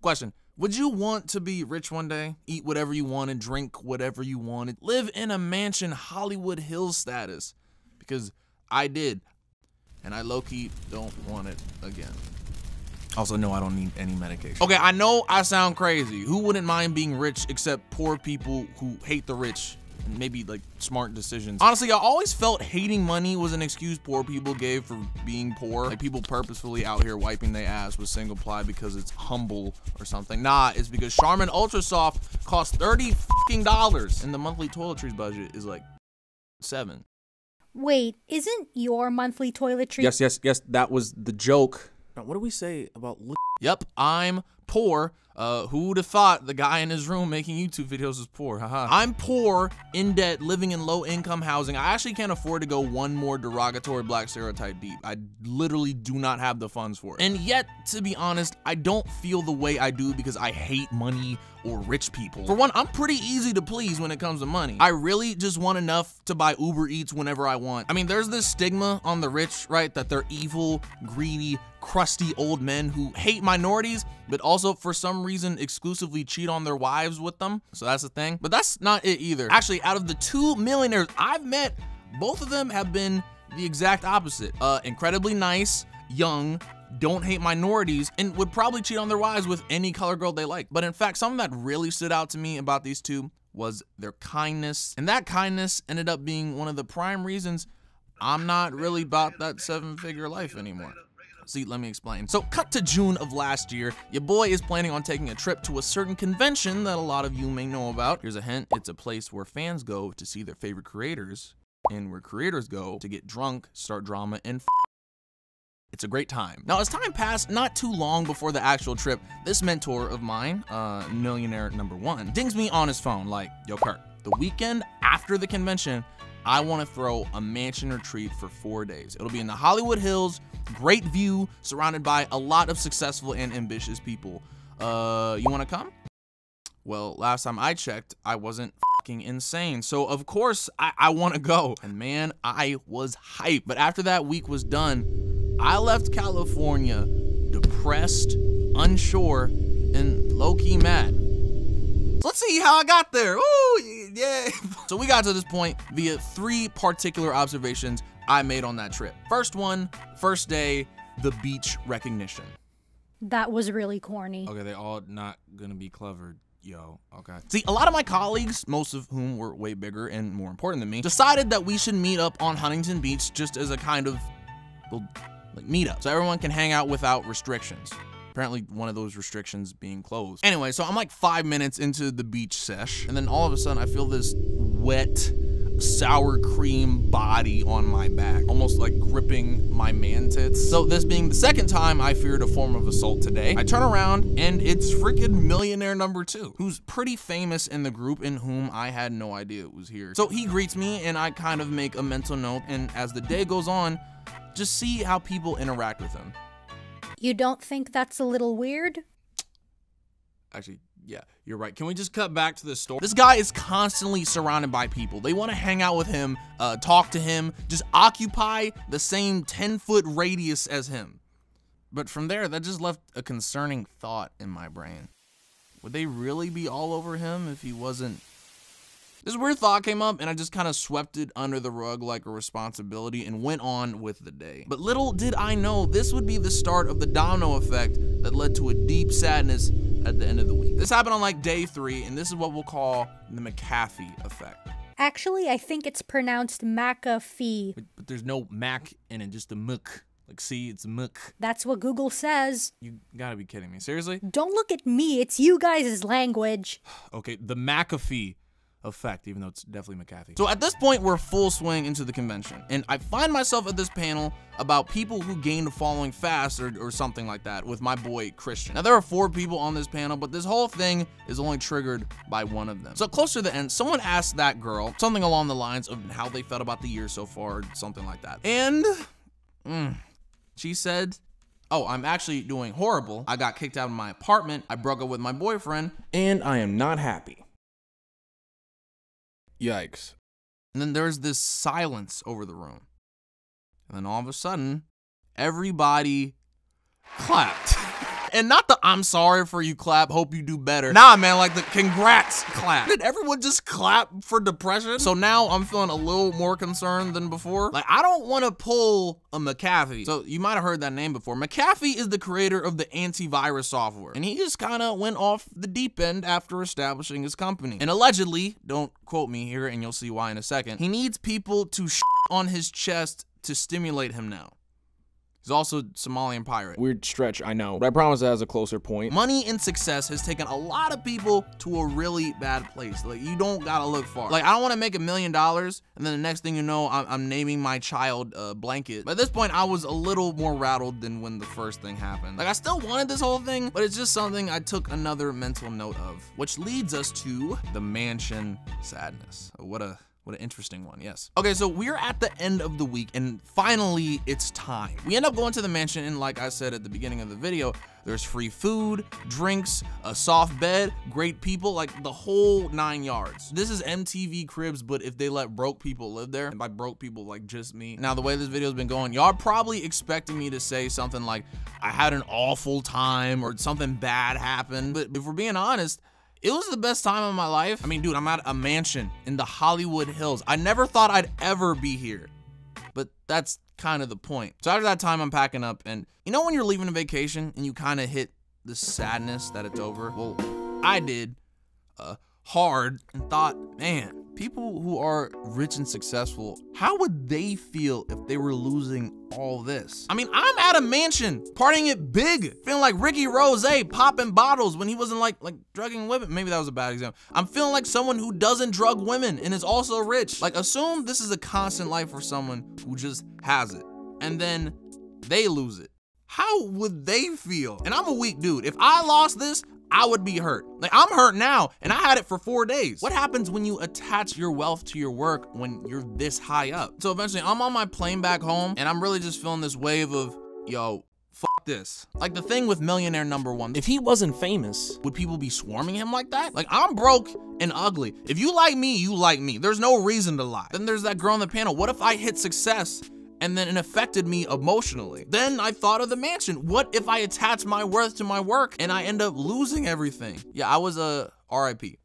Question. Would you want to be rich one day? Eat whatever you wanted, drink whatever you wanted, live in a mansion Hollywood Hills status? Because I did. And I low key don't want it again. Also, no, I don't need any medication. Okay, I know I sound crazy. Who wouldn't mind being rich except poor people who hate the rich maybe like smart decisions? Honestly, I always felt hating money was an excuse poor people gave for being poor. Like people purposefully out here wiping their ass with single ply because it's humble or something. Nah, it's because Charmin Ultra Soft costs 30 fucking dollars and the monthly toiletries budget is like seven. Wait, isn't your monthly toiletry? Yes, yes, yes, that was the joke. Now, what do we say about look? Yep, I'm poor. Uh, who would have thought the guy in his room making YouTube videos is poor? Haha. I'm poor, in debt, living in low income housing. I actually can't afford to go one more derogatory black stereotype deep. I literally do not have the funds for it. And yet, to be honest, I don't feel the way I do because I hate money or rich people. For one, I'm pretty easy to please when it comes to money. I really just want enough to buy Uber Eats whenever I want. I mean, there's this stigma on the rich, right? That they're evil, greedy, crusty old men who hate minorities, but also for some reason exclusively cheat on their wives with them. So that's the thing. But that's not it either. Actually, out of the two millionaires I've met, both of them have been the exact opposite. Uh, incredibly nice, young, don't hate minorities, and would probably cheat on their wives with any color girl they like. But in fact, something that really stood out to me about these two was their kindness. And that kindness ended up being one of the prime reasons I'm not really about that seven figure life anymore. See, let me explain. So, cut to June of last year. Your boy is planning on taking a trip to a certain convention that a lot of you may know about. Here's a hint it's a place where fans go to see their favorite creators, and where creators go to get drunk, start drama, and it's a great time. Now, as time passed, not too long before the actual trip, this mentor of mine, uh, millionaire number one, dings me on his phone like, yo, Curt, the weekend after the convention, I want to throw a mansion retreat for four days. It'll be in the Hollywood Hills, great view, surrounded by a lot of successful and ambitious people. Uh, you want to come? Well, last time I checked, I wasn't fucking insane. So of course I, I want to go. And man, I was hyped. But after that week was done, I left California depressed, unsure, and low-key mad. Let's see how I got there. Ooh, yeah. so we got to this point via three particular observations I made on that trip. First one, first day, the beach recognition. That was really corny. Okay, they all not gonna be clever. Yo, okay. See, a lot of my colleagues, most of whom were way bigger and more important than me, decided that we should meet up on Huntington Beach just as a kind of, well, like meetup. So everyone can hang out without restrictions. Apparently one of those restrictions being closed. Anyway, so I'm like five minutes into the beach sesh, and then all of a sudden I feel this wet, sour cream body on my back, almost like gripping my man tits. So this being the second time I feared a form of assault today, I turn around and it's freaking millionaire number two, who's pretty famous in the group in whom I had no idea it was here. So he greets me and I kind of make a mental note and as the day goes on, just see how people interact with him. You don't think that's a little weird? Actually, yeah, you're right. Can we just cut back to the story? This guy is constantly surrounded by people. They want to hang out with him, uh, talk to him, just occupy the same 10 foot radius as him. But from there, that just left a concerning thought in my brain. Would they really be all over him if he wasn't this weird thought came up and I just kind of swept it under the rug like a responsibility and went on with the day. But little did I know this would be the start of the domino effect that led to a deep sadness at the end of the week. This happened on like day three, and this is what we'll call the McAfee effect. Actually, I think it's pronounced McAfee. But, but there's no Mac in it, just a Mc. Like, see, it's Mc. That's what Google says. You gotta be kidding me. Seriously? Don't look at me. It's you guys' language. okay, the McAfee effect, even though it's definitely McAfee. So at this point, we're full swing into the convention, and I find myself at this panel about people who gained a following fast or, or something like that with my boy Christian. Now, there are four people on this panel, but this whole thing is only triggered by one of them. So close to the end, someone asked that girl something along the lines of how they felt about the year so far, something like that. And mm, she said, Oh, I'm actually doing horrible. I got kicked out of my apartment. I broke up with my boyfriend, and I am not happy. Yikes. And then there's this silence over the room. And then all of a sudden, everybody clapped. And not the I'm sorry for you clap, hope you do better. Nah, man, like the congrats clap. Did everyone just clap for depression? So now I'm feeling a little more concerned than before. Like, I don't want to pull a McAfee. So you might have heard that name before. McAfee is the creator of the antivirus software, and he just kind of went off the deep end after establishing his company. And allegedly, don't quote me here, and you'll see why in a second, he needs people to on his chest to stimulate him now. He's also Somalian pirate. Weird stretch, I know, but I promise it has a closer point. Money and success has taken a lot of people to a really bad place. Like, you don't gotta look far. Like, I don't wanna make a million dollars, and then the next thing you know, I'm, I'm naming my child uh, Blanket. But at this point, I was a little more rattled than when the first thing happened. Like, I still wanted this whole thing, but it's just something I took another mental note of, which leads us to the mansion sadness. What a what an interesting one, yes. Okay, so we're at the end of the week and finally it's time. We end up going to the mansion and like I said at the beginning of the video, there's free food, drinks, a soft bed, great people, like the whole nine yards. This is MTV Cribs, but if they let broke people live there, and by broke people, like just me. Now, the way this video's been going, y'all probably expecting me to say something like, I had an awful time or something bad happened. But if we're being honest, it was the best time of my life. I mean, dude, I'm at a mansion in the Hollywood Hills. I never thought I'd ever be here, but that's kind of the point. So after that time, I'm packing up, and you know when you're leaving a vacation and you kind of hit the sadness that it's over? Well, I did uh, hard and thought, man, people who are rich and successful, how would they feel if they were losing all this? I mean, I'm at a mansion, partying it big, feeling like Rick Ross popping bottles when he wasn't like like drugging women. Maybe that was a bad example. I'm feeling like someone who doesn't drug women and is also rich. Like assume this is a constant life for someone who just has it and then they lose it. How would they feel? And I'm a weak dude. If I lost this, I would be hurt. Like I'm hurt now and I had it for four days. What happens when you attach your wealth to your work when you're this high up? So eventually I'm on my plane back home and I'm really just feeling this wave of, yo, fuck this. Like the thing with millionaire number one. If he wasn't famous, would people be swarming him like that? Like I'm broke and ugly. If you like me, you like me. There's no reason to lie. Then there's that girl on the panel. What if I hit success and then it affected me emotionally. Then I thought of the mansion. What if I attach my worth to my work and I end up losing everything? Yeah, I was a RIP.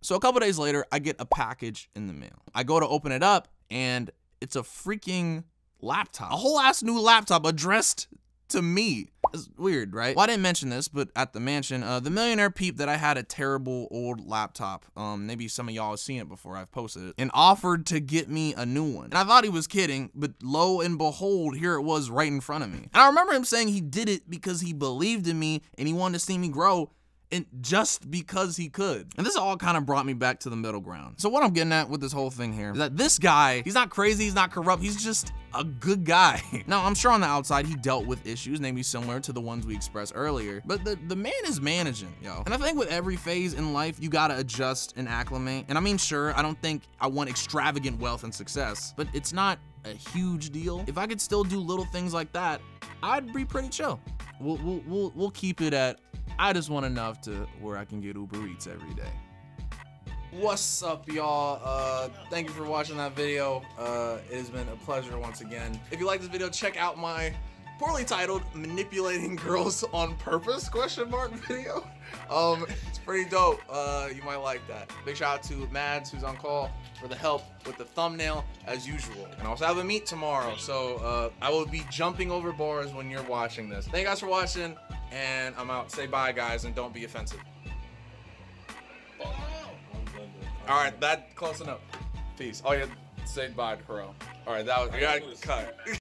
So a couple days later, I get a package in the mail. I go to open it up and it's a freaking laptop. A whole ass new laptop addressed to me. It's weird, right? Well, I didn't mention this, but at the mansion, uh, the millionaire peep that I had a terrible old laptop. Um, maybe some of y'all have seen it before I've posted it, and offered to get me a new one. And I thought he was kidding, but lo and behold, here it was right in front of me. And I remember him saying he did it because he believed in me and he wanted to see me grow and just because he could. And this all kind of brought me back to the middle ground. So what I'm getting at with this whole thing here is that this guy, he's not crazy, he's not corrupt, he's just a good guy. now, I'm sure on the outside he dealt with issues, maybe similar to the ones we expressed earlier, but the, the man is managing, yo. And I think with every phase in life, you gotta adjust and acclimate. And I mean, sure, I don't think I want extravagant wealth and success, but it's not a huge deal. If I could still do little things like that, I'd be pretty chill. We'll, we'll, we'll, we'll keep it at I just want enough to where I can get Uber Eats every day. What's up, y'all? Uh, thank you for watching that video. Uh, it has been a pleasure once again. If you like this video, check out my poorly titled "Manipulating Girls on Purpose?" question mark video. Um, it's pretty dope. Uh, you might like that. Big shout out to Madz, who's on call for the help with the thumbnail as usual. And also have a meet tomorrow, so uh, I will be jumping over bars when you're watching this. Thank you guys for watching and I'm out. Say bye, guys, and don't be offensive. All right, that close enough. Peace. Oh yeah, say bye to All right, that was I got cut.